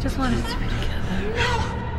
just wanted to be together. No!